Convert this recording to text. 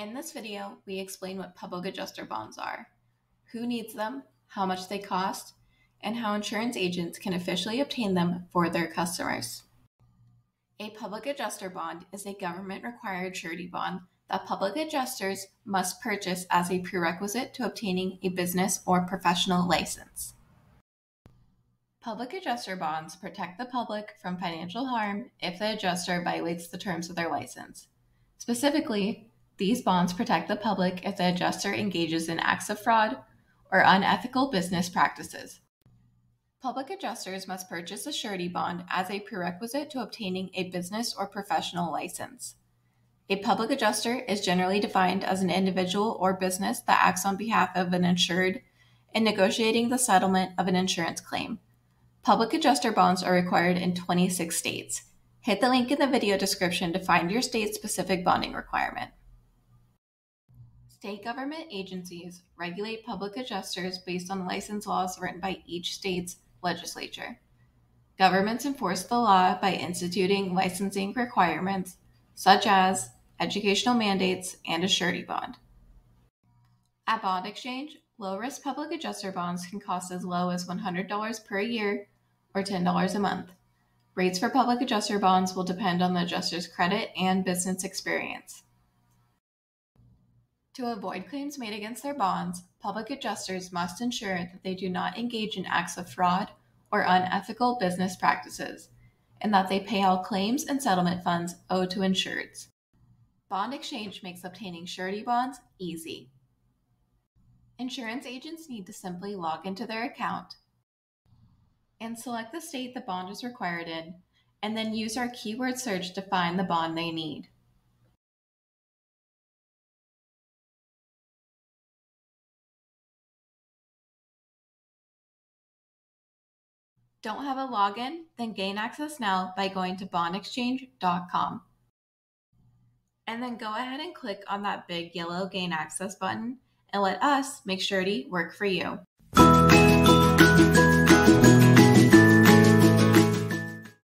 In this video, we explain what public adjuster bonds are, who needs them, how much they cost, and how insurance agents can officially obtain them for their customers. A public adjuster bond is a government required surety bond that public adjusters must purchase as a prerequisite to obtaining a business or professional license. Public adjuster bonds protect the public from financial harm if the adjuster violates the terms of their license. Specifically, these bonds protect the public if the adjuster engages in acts of fraud or unethical business practices. Public adjusters must purchase a surety bond as a prerequisite to obtaining a business or professional license. A public adjuster is generally defined as an individual or business that acts on behalf of an insured in negotiating the settlement of an insurance claim. Public adjuster bonds are required in 26 states. Hit the link in the video description to find your state specific bonding requirement. State government agencies regulate public adjusters based on license laws written by each state's legislature. Governments enforce the law by instituting licensing requirements such as educational mandates and a surety bond. At Bond Exchange, low risk public adjuster bonds can cost as low as $100 per year or $10 a month. Rates for public adjuster bonds will depend on the adjuster's credit and business experience. To avoid claims made against their bonds, public adjusters must ensure that they do not engage in acts of fraud or unethical business practices, and that they pay all claims and settlement funds owed to insureds. Bond exchange makes obtaining surety bonds easy. Insurance agents need to simply log into their account and select the state the bond is required in, and then use our keyword search to find the bond they need. Don't have a login? Then gain access now by going to bondexchange.com. And then go ahead and click on that big yellow gain access button and let us make surety work for you.